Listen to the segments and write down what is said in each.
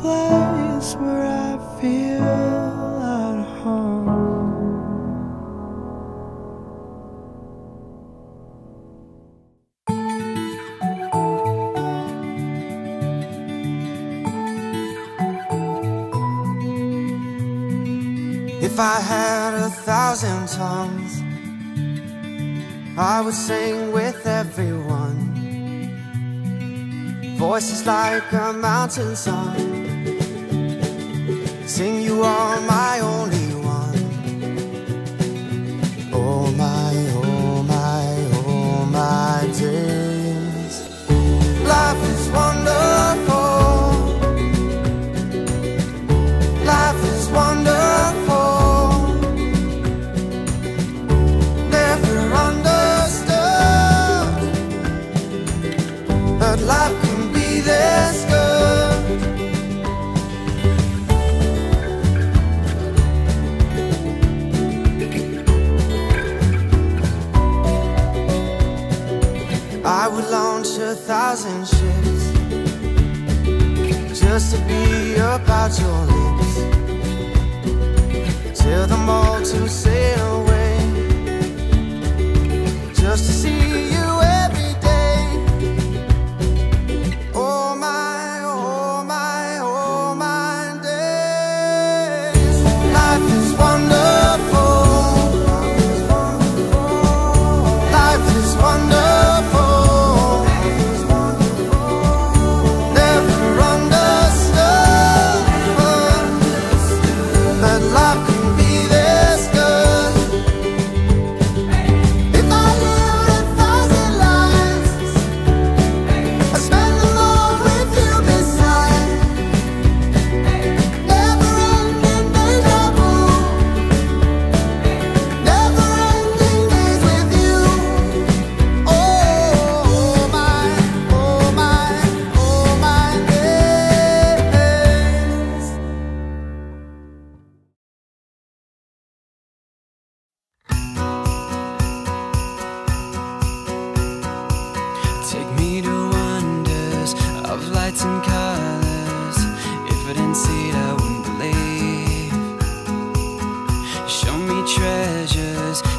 place where I feel at home. If I had a thousand tongues, I would sing with everyone. Voices like a mountain song sing you are my only thousand ships just to be about your lips. Tell them all to sail.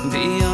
beyond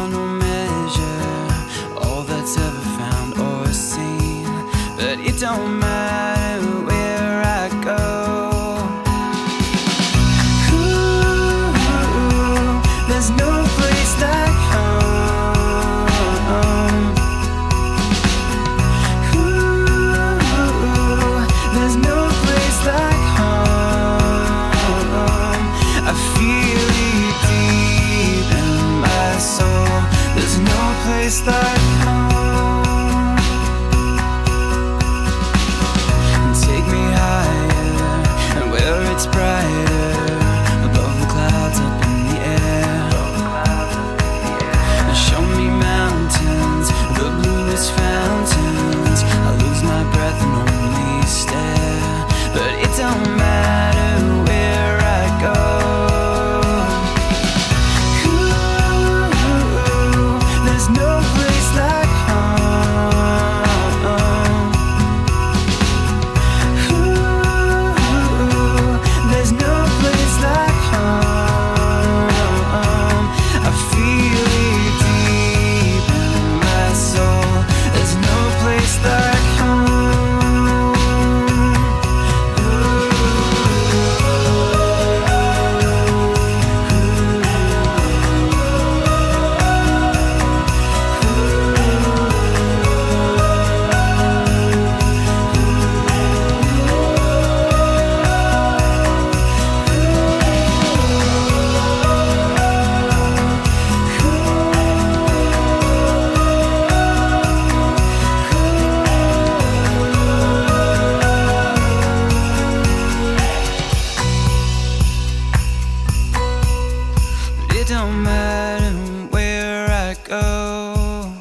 don't matter where I go.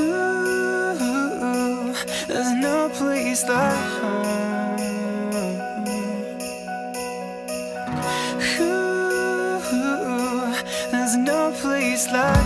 Ooh, There's no place like home. Ooh, There's no place like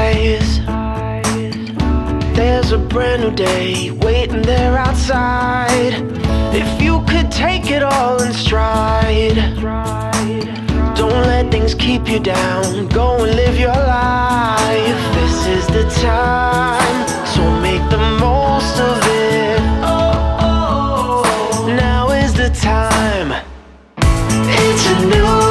It's a brand new day waiting there outside. If you could take it all in stride, don't let things keep you down. Go and live your life. This is the time, so make the most of it. Now is the time. It's a new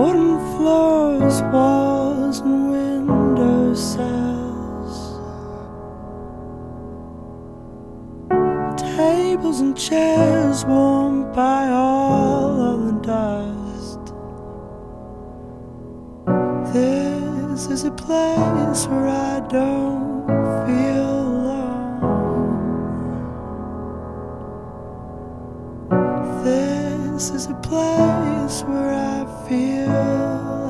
Wooden floors, walls, and window sills. Tables and chairs warmed by all of the dust. This is a place where I don't This is a place where I feel